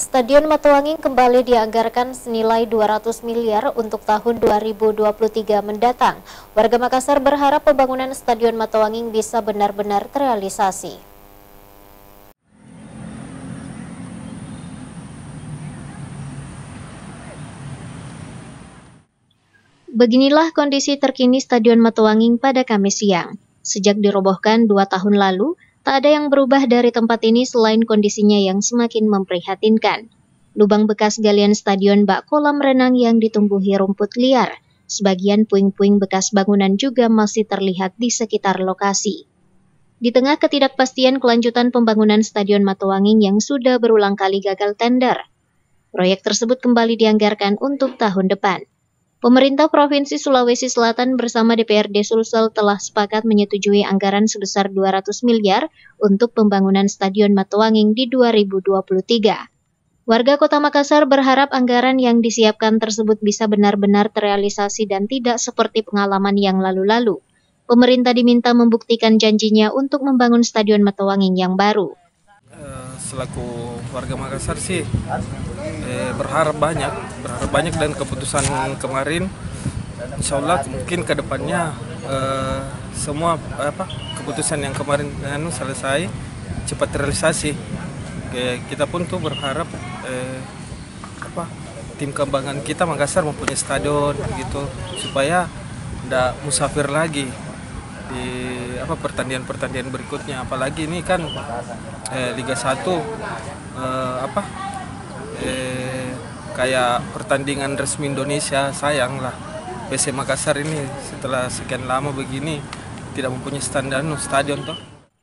Stadion Matuanging kembali dianggarkan senilai 200 miliar untuk tahun 2023 mendatang. Warga Makassar berharap pembangunan Stadion Matuanging bisa benar-benar terrealisasi. Beginilah kondisi terkini Stadion Matuanging pada Kamis siang. Sejak dirobohkan dua tahun lalu, Tak ada yang berubah dari tempat ini selain kondisinya yang semakin memprihatinkan. Lubang bekas galian stadion bak kolam renang yang ditumbuhi rumput liar. Sebagian puing-puing bekas bangunan juga masih terlihat di sekitar lokasi. Di tengah ketidakpastian kelanjutan pembangunan Stadion Matuanging yang sudah berulang kali gagal tender, proyek tersebut kembali dianggarkan untuk tahun depan. Pemerintah Provinsi Sulawesi Selatan bersama DPRD Sulsel telah sepakat menyetujui anggaran sebesar 200 miliar untuk pembangunan Stadion Matuanging di 2023. Warga Kota Makassar berharap anggaran yang disiapkan tersebut bisa benar-benar terrealisasi dan tidak seperti pengalaman yang lalu-lalu. Pemerintah diminta membuktikan janjinya untuk membangun Stadion Matuanging yang baru selaku warga Makassar sih eh, berharap banyak, berharap banyak dan keputusan kemarin Insya Allah mungkin ke depannya eh, semua apa keputusan yang kemarin anu selesai cepat terrealisasi. Eh, kita pun tuh berharap eh, apa tim kembangan kita Makassar mempunyai stadion gitu supaya tidak musafir lagi di apa pertandingan-pertandingan berikutnya apalagi ini kan eh, Liga 1 eh, apa eh, kayak pertandingan resmi Indonesia sayang lah PC Makassar ini setelah sekian lama begini tidak mempunyai standar stadion toh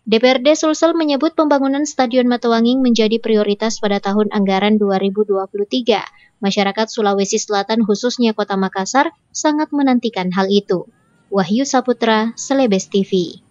DPRD Sulsel menyebut pembangunan Stadion Matuanging menjadi prioritas pada tahun anggaran 2023. Masyarakat Sulawesi Selatan khususnya Kota Makassar sangat menantikan hal itu. Wahyu Saputra, Selebes TV.